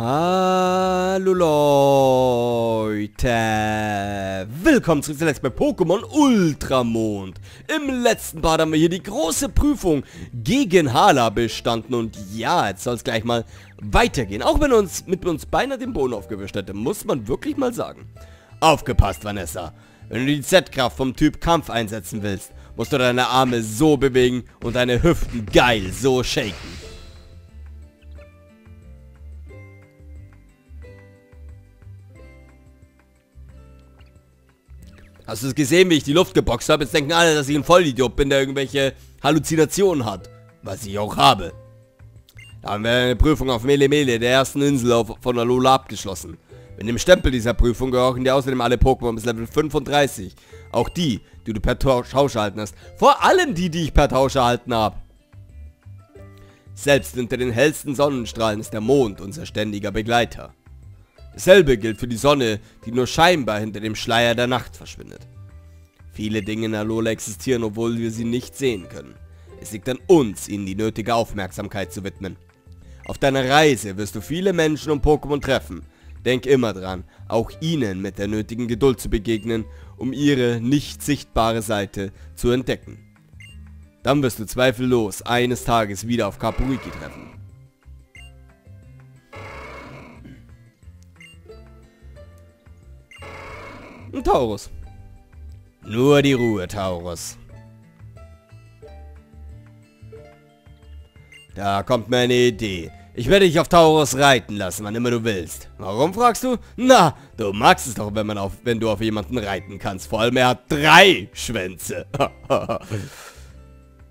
Hallo Leute, willkommen zurück zuletzt bei Pokémon Ultramond. Im letzten Part haben wir hier die große Prüfung gegen Hala bestanden und ja, jetzt soll es gleich mal weitergehen. Auch wenn uns mit uns beinahe den Boden aufgewischt hätte, muss man wirklich mal sagen. Aufgepasst, Vanessa. Wenn du die Z-Kraft vom Typ Kampf einsetzen willst, musst du deine Arme so bewegen und deine Hüften geil so shaken. Hast du es gesehen, wie ich die Luft geboxt habe? Jetzt denken alle, dass ich ein Vollidiot bin, der irgendwelche Halluzinationen hat. Was ich auch habe. Da haben wir eine Prüfung auf Mele Mele, der ersten Insel auf, von Alola abgeschlossen. Mit dem Stempel dieser Prüfung gehören dir außerdem alle Pokémon bis Level 35. Auch die, die du per Tausch erhalten hast. Vor allem die, die ich per Tausch erhalten habe. Selbst unter den hellsten Sonnenstrahlen ist der Mond unser ständiger Begleiter. Dasselbe gilt für die Sonne, die nur scheinbar hinter dem Schleier der Nacht verschwindet. Viele Dinge in Alola existieren, obwohl wir sie nicht sehen können. Es liegt an uns, ihnen die nötige Aufmerksamkeit zu widmen. Auf deiner Reise wirst du viele Menschen und Pokémon treffen. Denk immer dran, auch ihnen mit der nötigen Geduld zu begegnen, um ihre nicht sichtbare Seite zu entdecken. Dann wirst du zweifellos eines Tages wieder auf Kapuriki treffen. Ein Taurus. Nur die Ruhe, Taurus. Da kommt mir eine Idee. Ich werde dich auf Taurus reiten lassen, wann immer du willst. Warum, fragst du? Na, du magst es doch, wenn, man auf, wenn du auf jemanden reiten kannst. Vor allem, er hat drei Schwänze.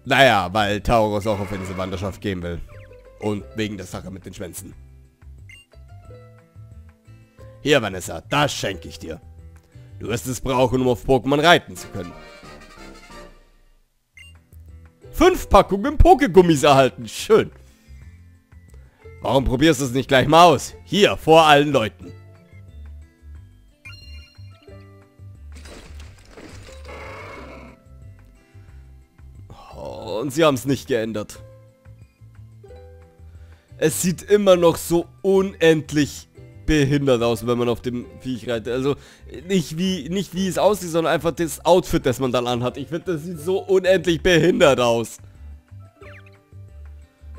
naja, weil Taurus auch auf diese Wanderschaft gehen will. Und wegen der Sache mit den Schwänzen. Hier, Vanessa, das schenke ich dir. Du wirst es brauchen, um auf Pokémon reiten zu können. Fünf Packungen Pokegummis erhalten. Schön. Warum probierst du es nicht gleich mal aus? Hier, vor allen Leuten. Oh, und sie haben es nicht geändert. Es sieht immer noch so unendlich behindert aus, wenn man auf dem Viech reitet. Also nicht wie, nicht wie es aussieht, sondern einfach das Outfit, das man dann anhat. Ich finde, das sieht so unendlich behindert aus.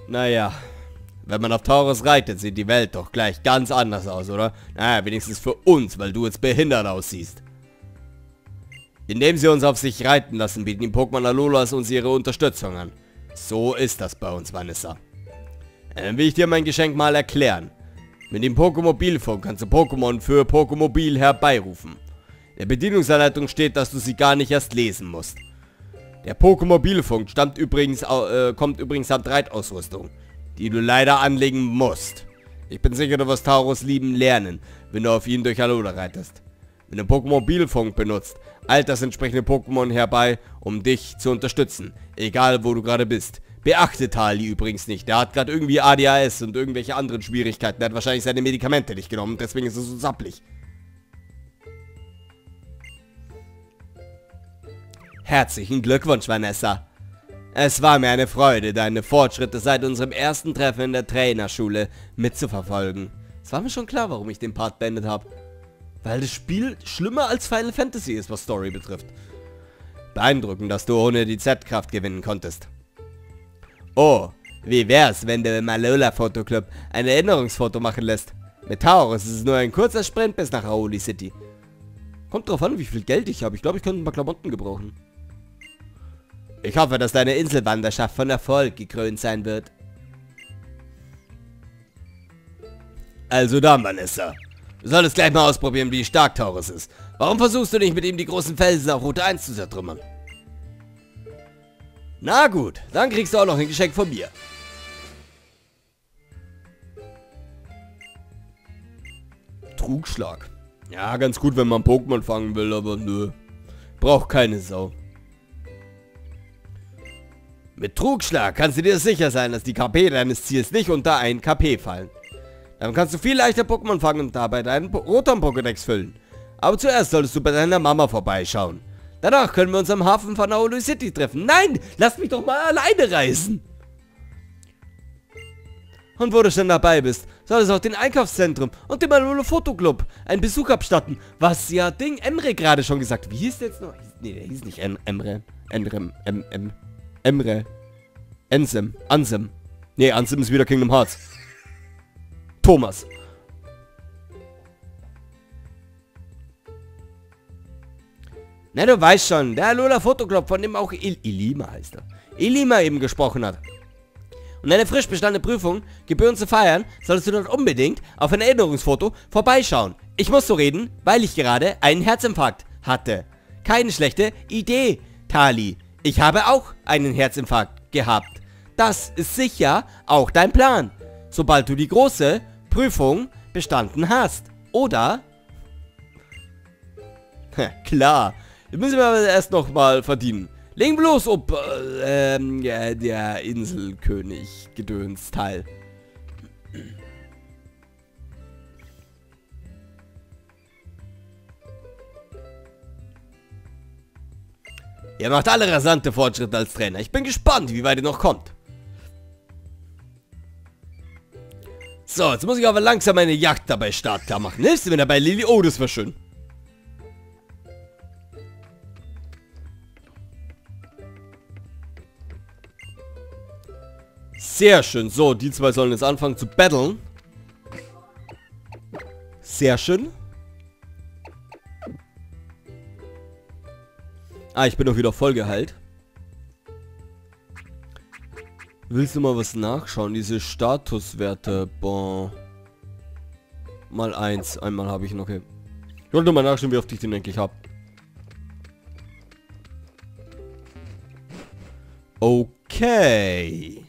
Naja, wenn man auf Taurus reitet, sieht die Welt doch gleich ganz anders aus, oder? Naja, wenigstens für uns, weil du jetzt behindert aussiehst. Indem sie uns auf sich reiten lassen, bieten die Pokémon Alolas uns ihre Unterstützung an. So ist das bei uns, Vanessa. Dann will ich dir mein Geschenk mal erklären. Mit dem Pokémobilfunk kannst du Pokémon für Pokémobil herbeirufen. In der Bedienungsanleitung steht, dass du sie gar nicht erst lesen musst. Der Pokémobilfunk stammt übrigens, äh, kommt übrigens samt Reitausrüstung, die du leider anlegen musst. Ich bin sicher, du wirst Taurus lieben lernen, wenn du auf ihn durch Alola reitest. Wenn du Pokémobilfunk benutzt, eilt das entsprechende Pokémon herbei, um dich zu unterstützen, egal wo du gerade bist. Beachte Tali übrigens nicht. Der hat gerade irgendwie ADHS und irgendwelche anderen Schwierigkeiten. Der hat wahrscheinlich seine Medikamente nicht genommen. Deswegen ist es so sapplig. Herzlichen Glückwunsch, Vanessa. Es war mir eine Freude, deine Fortschritte seit unserem ersten Treffen in der Trainerschule mitzuverfolgen. Es war mir schon klar, warum ich den Part beendet habe. Weil das Spiel schlimmer als Final Fantasy ist, was Story betrifft. Beeindruckend, dass du ohne die Z-Kraft gewinnen konntest. Oh, wie wär's, wenn der Malola Fotoclub ein Erinnerungsfoto machen lässt? Mit Taurus ist es nur ein kurzer Sprint bis nach Aoli City. Kommt drauf an, wie viel Geld ich habe. Ich glaube, ich könnte ein paar Klamotten gebrauchen. Ich hoffe, dass deine Inselwanderschaft von Erfolg gekrönt sein wird. Also dann, Vanessa. Du solltest gleich mal ausprobieren, wie stark Taurus ist. Warum versuchst du nicht mit ihm die großen Felsen auf Route 1 zu zertrümmern? Na gut, dann kriegst du auch noch ein Geschenk von mir. Trugschlag. Ja, ganz gut, wenn man Pokémon fangen will, aber nö. Braucht keine Sau. Mit Trugschlag kannst du dir sicher sein, dass die KP deines Ziels nicht unter 1 KP fallen. Dann kannst du viel leichter Pokémon fangen und dabei deinen Rotom-Pokédex füllen. Aber zuerst solltest du bei deiner Mama vorbeischauen. Danach können wir uns am Hafen von Aolu City treffen. Nein, lass mich doch mal alleine reisen. Und wo du schon dabei bist, soll es auch den Einkaufszentrum und dem Malolo Fotoclub einen Besuch abstatten. Was ja Ding Emre gerade schon gesagt. Wie hieß der jetzt noch? Nee, der hieß nicht em Emre. Emre. Em em Emre. Ensem. Ansem. Nee, Ansem ist wieder Kingdom Hearts. Thomas. Na, du weißt schon, der Lola Fotoclub, von dem auch Il Ilima heißt er. Ilima eben gesprochen hat. Und eine frisch bestandene Prüfung gebühren zu feiern, solltest du dort unbedingt auf ein Erinnerungsfoto vorbeischauen. Ich muss so reden, weil ich gerade einen Herzinfarkt hatte. Keine schlechte Idee, Tali. Ich habe auch einen Herzinfarkt gehabt. Das ist sicher auch dein Plan. Sobald du die große Prüfung bestanden hast. Oder? Klar. Das müssen wir aber erst noch mal verdienen. Legen bloß ob äh, ähm, ja, der Inselkönig Gedöns Teil. Ihr macht alle rasante Fortschritte als Trainer. Ich bin gespannt, wie weit ihr noch kommt. So, jetzt muss ich aber langsam meine Jagd dabei startklar machen. Hilfst du mir dabei, Lili? Oh, das war schön. Sehr schön. So, die zwei sollen jetzt anfangen zu battlen. Sehr schön. Ah, ich bin doch wieder voll geheilt. Willst du mal was nachschauen? Diese Statuswerte. Boah. Mal eins. Einmal habe ich noch. Okay. Ich wollte mal nachschauen, wie oft ich den eigentlich habe. Okay.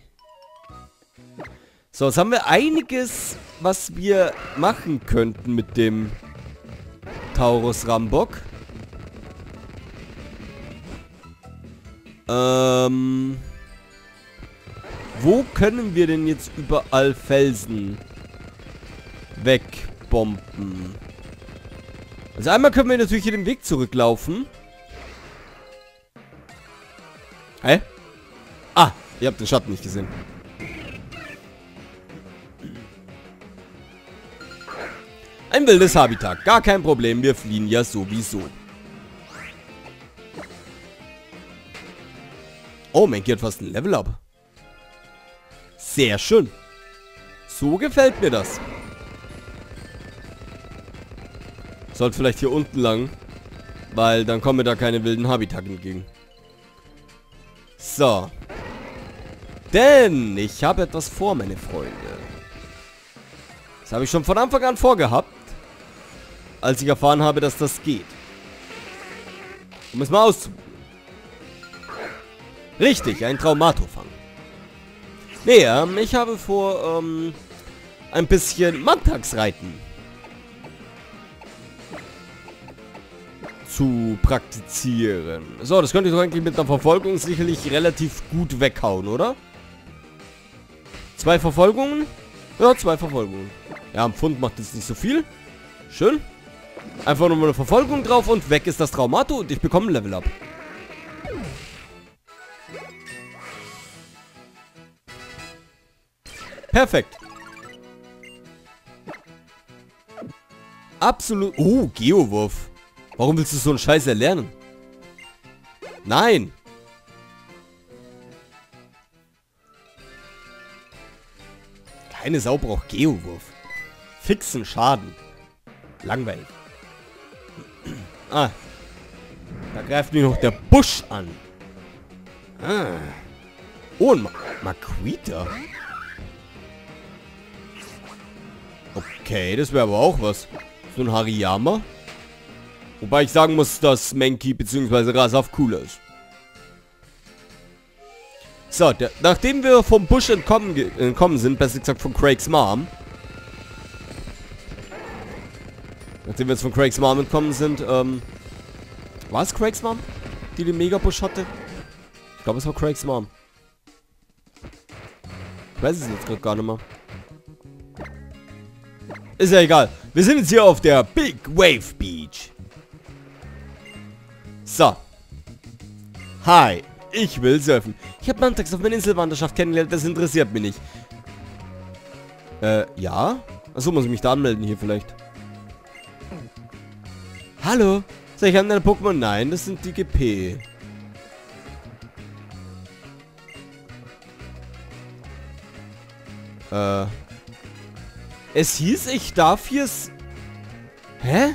So, jetzt haben wir einiges, was wir machen könnten mit dem Taurus Rambock. Ähm... Wo können wir denn jetzt überall Felsen wegbomben? Also einmal können wir natürlich hier den Weg zurücklaufen. Hä? Ah, ihr habt den Schatten nicht gesehen. Ein wildes Habitat. Gar kein Problem. Wir fliehen ja sowieso. Oh, Menki hat fast ein Level-Up. Sehr schön. So gefällt mir das. Sollte vielleicht hier unten lang. Weil dann kommen mir da keine wilden Habitat entgegen. So. Denn ich habe etwas vor, meine Freunde. Das habe ich schon von Anfang an vorgehabt als ich erfahren habe, dass das geht. Um es mal auszuprobieren. Richtig, ein Traumatofang. Nee, ähm, ich habe vor, ähm, ein bisschen Manntagsreiten zu praktizieren. So, das könnte ich doch eigentlich mit einer Verfolgung sicherlich relativ gut weghauen, oder? Zwei Verfolgungen? Ja, zwei Verfolgungen. Ja, am Pfund macht es nicht so viel. Schön. Einfach nur eine Verfolgung drauf und weg ist das Traumato und ich bekomme ein Level Up. Perfekt. Absolut. Oh, Geowurf. Warum willst du so einen Scheiß erlernen? Nein. Keine Sau braucht Geowurf. Fixen Schaden. Langweilig. Ah. Da greift mir noch der Busch an. Ah. Oh, ein Ma Maquita. Okay, das wäre aber auch was. So ein Hariyama. Wobei ich sagen muss, dass Menki bzw. Rasaf cooler ist. So, der, nachdem wir vom Busch entkommen, entkommen sind, besser gesagt von Craigs Mom, Nachdem wir jetzt von Craigs Mom entkommen sind, ähm... War es Craigs Mom, die den Megabusch hatte? Ich glaube, es war Craigs Mom. Ich weiß es jetzt gerade gar nicht mehr. Ist ja egal. Wir sind jetzt hier auf der Big Wave Beach. So. Hi. Ich will surfen. Ich habe Mantax auf meiner Inselwanderschaft kennengelernt. Das interessiert mich nicht. Äh, ja? Achso, muss ich mich da anmelden hier vielleicht. Hallo? Sag ich an deine Pokémon? Nein, das sind die GP. Äh. Es hieß, ich darf hier... Hä?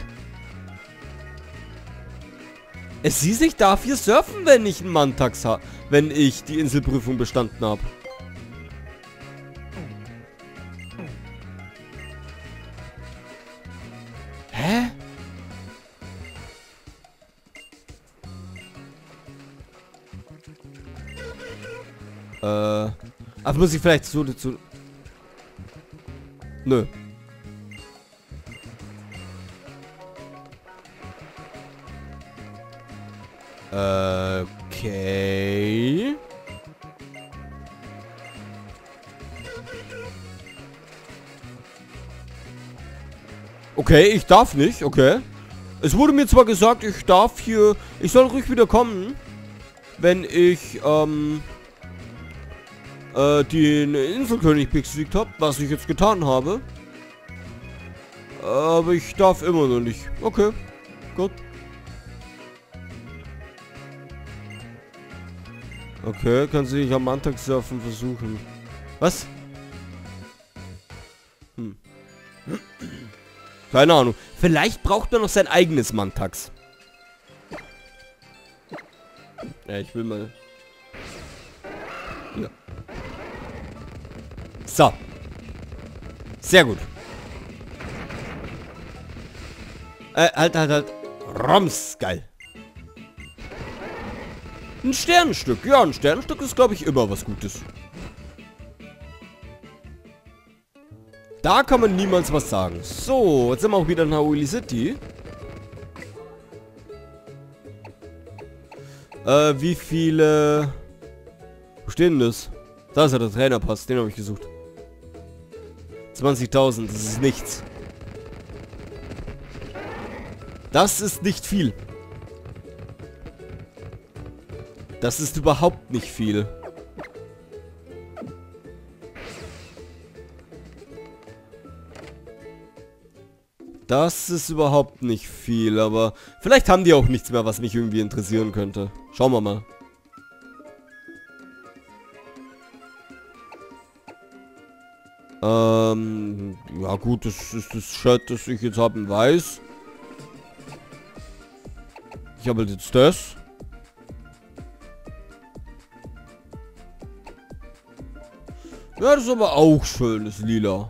Es hieß, ich darf hier surfen, wenn ich einen Mantax habe. Wenn ich die Inselprüfung bestanden habe. Äh. Ach, muss ich vielleicht so dazu... Nö. Okay. Okay, ich darf nicht, okay. Es wurde mir zwar gesagt, ich darf hier... Ich soll ruhig wieder kommen, wenn ich, ähm... Äh, den Inselkönig besiegt habe, was ich jetzt getan habe. Aber ich darf immer noch nicht. Okay, gut. Okay, kann sich am Antrag surfen versuchen. Was? Hm. Keine Ahnung. Vielleicht braucht man noch sein eigenes Mantax. Ja, ich will mal... So. Sehr gut. Äh, halt, halt, halt. Roms, geil. Ein Sternenstück. Ja, ein Sternenstück ist, glaube ich, immer was Gutes. Da kann man niemals was sagen. So, jetzt sind wir auch wieder in Hauli City. Äh, wie viele... Wo steht denn das? Da ist ja der Trainerpass, den habe ich gesucht. 20.000, das ist nichts. Das ist nicht viel. Das ist überhaupt nicht viel. Das ist überhaupt nicht viel, aber vielleicht haben die auch nichts mehr, was mich irgendwie interessieren könnte. Schauen wir mal. Ähm, ja gut, das ist das Shirt, das ich jetzt haben weiß. Ich habe jetzt das. Ja, das ist aber auch schön, das Lila.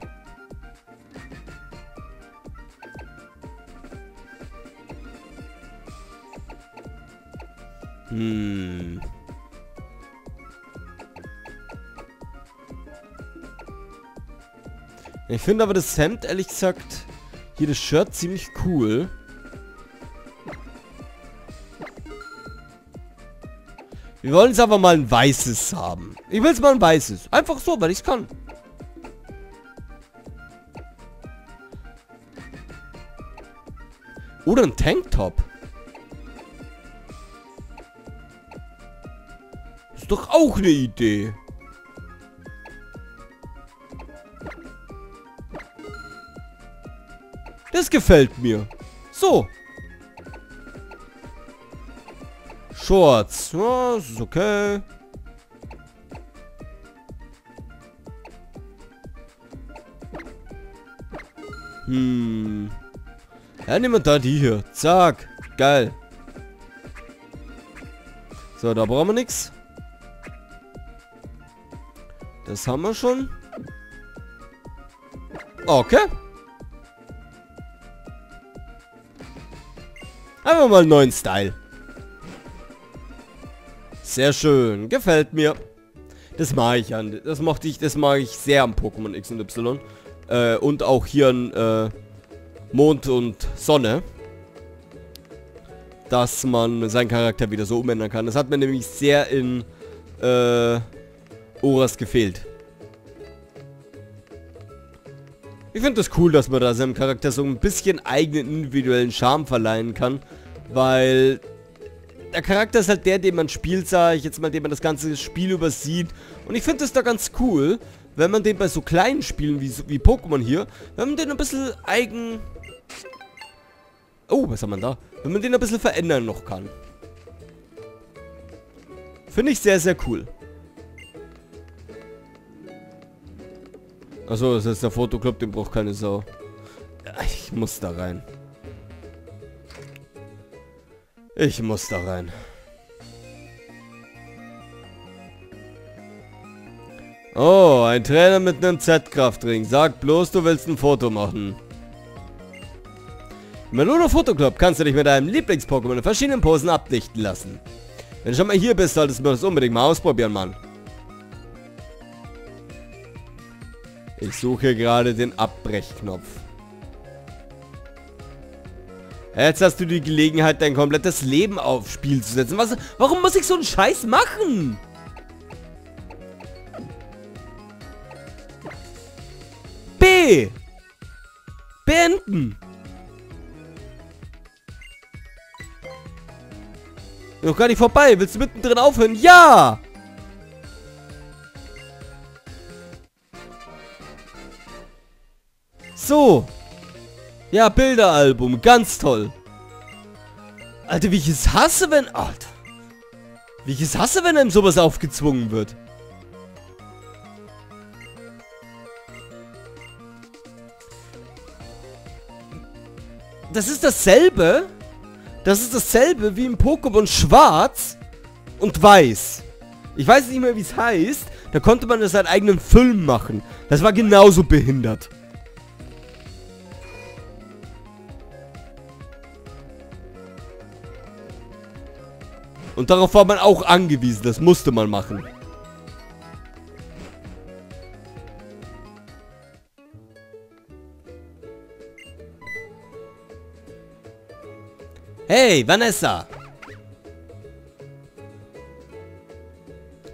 Hm. Ich finde aber das Hemd, ehrlich gesagt, hier das Shirt ziemlich cool. Wir wollen es aber mal ein weißes haben. Ich will es mal ein weißes. Einfach so, weil ich es kann. Oder ein Tanktop. Ist doch auch eine Idee. Das gefällt mir. So. Shorts. Ja, ist okay. Hm. Ja, nehmen wir da die hier. Zack. Geil. So, da brauchen wir nichts. Das haben wir schon. Okay. Einfach mal einen neuen Style. Sehr schön. Gefällt mir. Das mag ich an. Das mochte ich, das mag ich sehr am Pokémon X und Y. Äh, und auch hier an äh, Mond und Sonne. Dass man seinen Charakter wieder so umändern kann. Das hat mir nämlich sehr in äh, Oras gefehlt. Ich finde das cool, dass man da seinem Charakter so ein bisschen eigenen individuellen Charme verleihen kann. Weil der Charakter ist halt der, den man spielt, sage ich jetzt mal, den man das ganze Spiel übersieht. Und ich finde das da ganz cool, wenn man den bei so kleinen Spielen wie, wie Pokémon hier, wenn man den ein bisschen eigen... Oh, was haben wir da? Wenn man den ein bisschen verändern noch kann. Finde ich sehr, sehr cool. Achso, das ist der Fotoclub, den braucht keine Sau. Ich muss da rein. Ich muss da rein. Oh, ein Trainer mit einem Z-Kraftring. Sag bloß, du willst ein Foto machen. Im Meluno Fotoclub kannst du dich mit deinem Lieblings-Pokémon in verschiedenen Posen abdichten lassen. Wenn du schon mal hier bist, solltest du das unbedingt mal ausprobieren, Mann. Ich suche gerade den Abbrechknopf. Jetzt hast du die Gelegenheit, dein komplettes Leben aufs Spiel zu setzen. Was, warum muss ich so einen Scheiß machen? B. Beenden. Noch gar nicht vorbei. Willst du mittendrin aufhören? Ja! So. Ja, Bilderalbum. Ganz toll. Alter, wie ich es hasse, wenn... Alter. Wie ich es hasse, wenn einem sowas aufgezwungen wird. Das ist dasselbe. Das ist dasselbe wie im Pokémon Schwarz und Weiß. Ich weiß nicht mehr, wie es heißt. Da konnte man seinen eigenen Film machen. Das war genauso behindert. Und darauf war man auch angewiesen. Das musste man machen. Hey, Vanessa!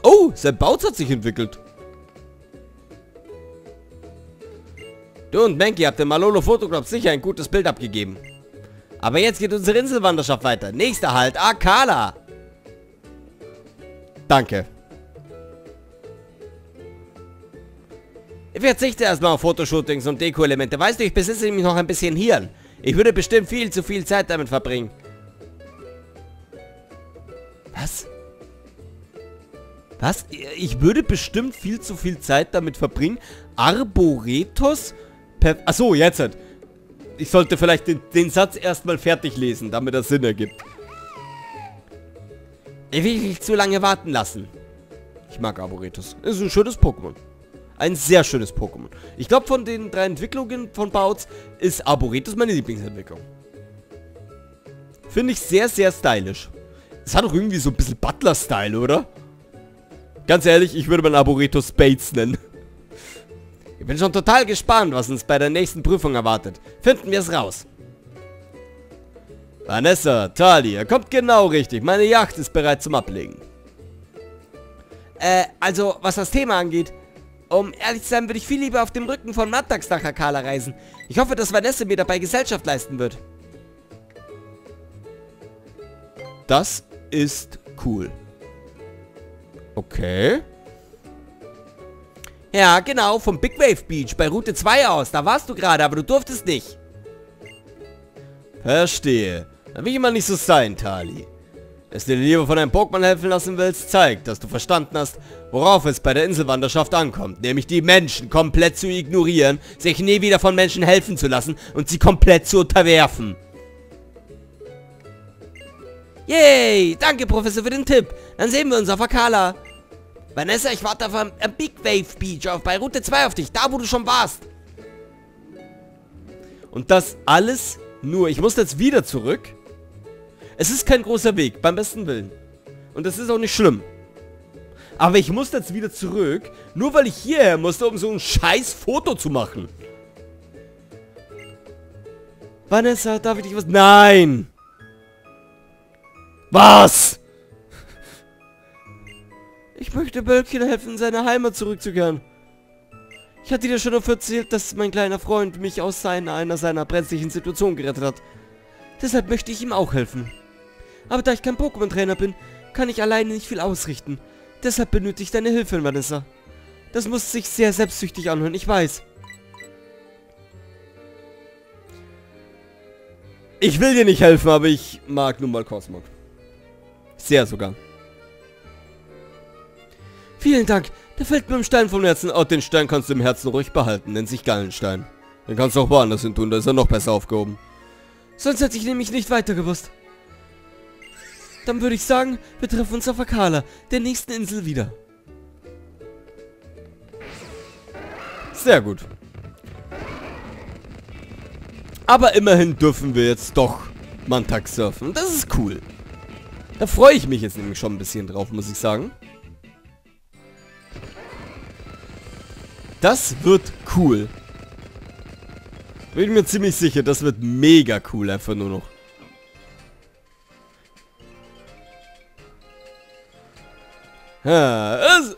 Oh, sein Bautz hat sich entwickelt. Du und Menki habt dem Malolo Fotoclub sicher ein gutes Bild abgegeben. Aber jetzt geht unsere Inselwanderschaft weiter. Nächster Halt, Akala. Danke. Ich verzichte erstmal auf Fotoshootings und Deko-Elemente. Weißt du, ich besitze nämlich noch ein bisschen Hirn. Ich würde bestimmt viel zu viel Zeit damit verbringen. Was? Was? Ich würde bestimmt viel zu viel Zeit damit verbringen, Arboretos per... Achso, jetzt halt. Ich sollte vielleicht den, den Satz erstmal fertig lesen, damit er Sinn ergibt. Ich will nicht zu lange warten lassen. Ich mag Arboretus. Ist ein schönes Pokémon. Ein sehr schönes Pokémon. Ich glaube, von den drei Entwicklungen von Bouts ist Arboretus meine Lieblingsentwicklung. Finde ich sehr, sehr stylisch. Es hat doch irgendwie so ein bisschen Butler-Style, oder? Ganz ehrlich, ich würde meinen Arboretus Bates nennen. Ich bin schon total gespannt, was uns bei der nächsten Prüfung erwartet. Finden wir es raus. Vanessa, Tali, ihr kommt genau richtig. Meine Yacht ist bereit zum Ablegen. Äh, also, was das Thema angeht, um ehrlich zu sein, würde ich viel lieber auf dem Rücken von Mattax nach Akala reisen. Ich hoffe, dass Vanessa mir dabei Gesellschaft leisten wird. Das ist cool. Okay. Ja, genau, vom Big Wave Beach bei Route 2 aus. Da warst du gerade, aber du durftest nicht. Verstehe. Da will ich mal nicht so sein, Tali. Dass du dir lieber von einem Pokémon helfen lassen willst, zeigt, dass du verstanden hast, worauf es bei der Inselwanderschaft ankommt. Nämlich die Menschen komplett zu ignorieren, sich nie wieder von Menschen helfen zu lassen und sie komplett zu unterwerfen. Yay! Danke, Professor, für den Tipp. Dann sehen wir uns auf Akala. Vanessa, ich warte auf am Big Wave Beach auf, bei Route 2 auf dich, da wo du schon warst. Und das alles nur, ich muss jetzt wieder zurück. Es ist kein großer Weg, beim besten Willen. Und das ist auch nicht schlimm. Aber ich muss jetzt wieder zurück, nur weil ich hierher musste, um so ein scheiß Foto zu machen. Vanessa, darf ich dich was... Nein! Was? Ich möchte Bölkchen helfen, in seine Heimat zurückzukehren. Ich hatte dir schon oft erzählt, dass mein kleiner Freund mich aus seiner, einer seiner brenzlichen Situationen gerettet hat. Deshalb möchte ich ihm auch helfen. Aber da ich kein Pokémon-Trainer bin, kann ich alleine nicht viel ausrichten. Deshalb benötige ich deine Hilfe, Vanessa. Das muss sich sehr selbstsüchtig anhören, ich weiß. Ich will dir nicht helfen, aber ich mag nun mal Cosmog. Sehr sogar. Vielen Dank. Der fällt mir im Stein vom Herzen. Oh, den Stein kannst du im Herzen ruhig behalten. Nennt sich Gallenstein. Den kannst du auch woanders hin tun. Da ist er noch besser aufgehoben. Sonst hätte ich nämlich nicht weiter gewusst. Dann würde ich sagen, wir treffen uns auf Akala, der nächsten Insel wieder. Sehr gut. Aber immerhin dürfen wir jetzt doch Mantak surfen. Das ist cool. Da freue ich mich jetzt nämlich schon ein bisschen drauf, muss ich sagen. Das wird cool. Bin mir ziemlich sicher, das wird mega cool einfach nur noch. Das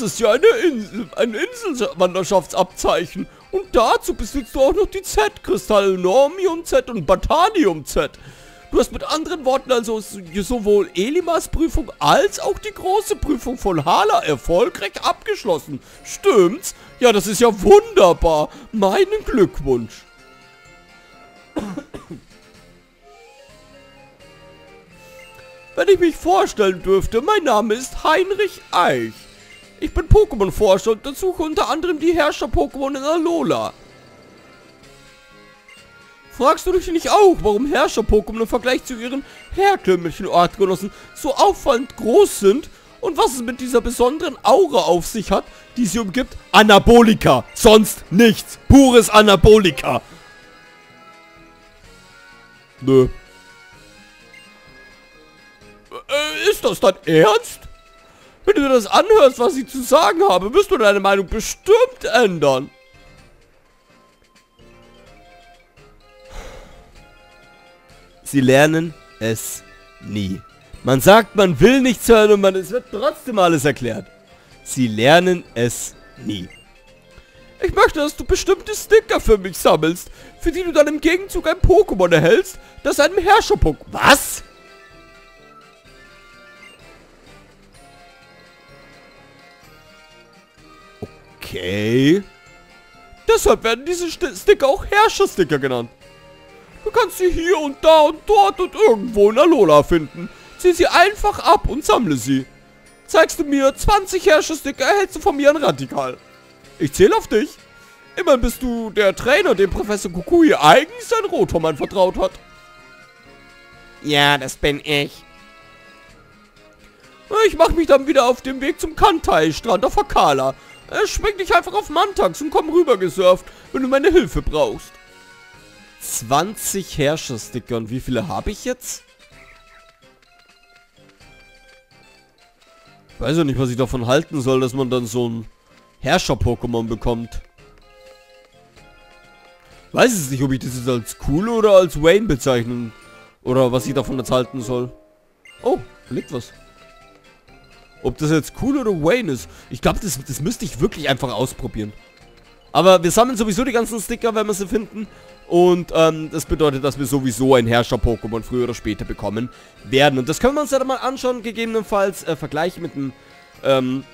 ist ja eine Insel, ein Inselwanderschaftsabzeichen. Und dazu besitzt du auch noch die Z-Kristalle, Normium Z und Batanium Z. Du hast mit anderen Worten also sowohl Elimas Prüfung als auch die große Prüfung von Hala erfolgreich abgeschlossen. Stimmt's? Ja, das ist ja wunderbar. Meinen Glückwunsch. Wenn ich mich vorstellen dürfte, mein Name ist Heinrich Eich. Ich bin Pokémon-Forscher und untersuche unter anderem die Herrscher-Pokémon in Alola. Fragst du dich nicht auch, warum Herrscher-Pokémon im Vergleich zu ihren herkömmlichen Ortgenossen so auffallend groß sind und was es mit dieser besonderen Aura auf sich hat, die sie umgibt? Anabolika, sonst nichts, pures Anabolika. Nö. Äh, ist das dein Ernst? Wenn du dir das anhörst, was ich zu sagen habe, wirst du deine Meinung bestimmt ändern. Sie lernen es nie. Man sagt, man will nichts hören und man, es wird trotzdem alles erklärt. Sie lernen es nie. Ich möchte, dass du bestimmte Sticker für mich sammelst, für die du dann im Gegenzug ein Pokémon erhältst, das einem Herrscher-Pokémon... Was? Okay. Deshalb werden diese Sticker auch Herrscher-Sticker genannt. Du kannst sie hier und da und dort und irgendwo in Alola finden. Zieh sie einfach ab und sammle sie. Zeigst du mir 20 Herrscher-Sticker, erhältst du von mir ein Radikal. Ich zähle auf dich. Immerhin bist du der Trainer, dem Professor Kukui eigentlich sein Rotom anvertraut hat. Ja, das bin ich. Ich mache mich dann wieder auf dem Weg zum Kantai-Strand auf Akala. Äh, schwing dich einfach auf Mantax und komm rüber gesurft, wenn du meine Hilfe brauchst. 20 Herrscher-Sticker. Und wie viele habe ich jetzt? Ich weiß ja nicht, was ich davon halten soll, dass man dann so ein Herrscher-Pokémon bekommt. Weiß es nicht, ob ich das jetzt als cool oder als Wayne bezeichnen. Oder was ich davon jetzt halten soll. Oh, da liegt was. Ob das jetzt cool oder Wayne ist. Ich glaube, das, das müsste ich wirklich einfach ausprobieren. Aber wir sammeln sowieso die ganzen Sticker, wenn wir sie finden. Und ähm, das bedeutet, dass wir sowieso ein Herrscher-Pokémon früher oder später bekommen werden. Und das können wir uns ja dann mal anschauen, gegebenenfalls äh, vergleichen mit einem ähm,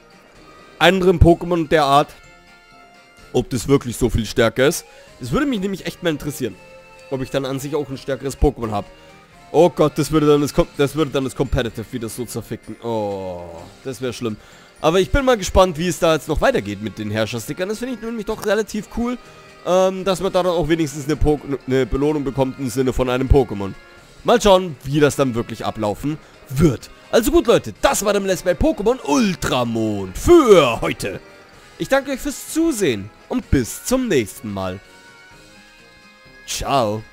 anderen Pokémon der Art. Ob das wirklich so viel stärker ist. Das würde mich nämlich echt mal interessieren. Ob ich dann an sich auch ein stärkeres Pokémon habe. Oh Gott, das würde dann das, das würde dann das Competitive wieder so zerficken. Oh, das wäre schlimm. Aber ich bin mal gespannt, wie es da jetzt noch weitergeht mit den Herrscherstickern. Das finde ich nämlich doch relativ cool, ähm, dass man da dann auch wenigstens eine, eine Belohnung bekommt im Sinne von einem Pokémon. Mal schauen, wie das dann wirklich ablaufen wird. Also gut, Leute, das war dann Let's Play Pokémon Ultramond für heute. Ich danke euch fürs Zusehen und bis zum nächsten Mal. Ciao.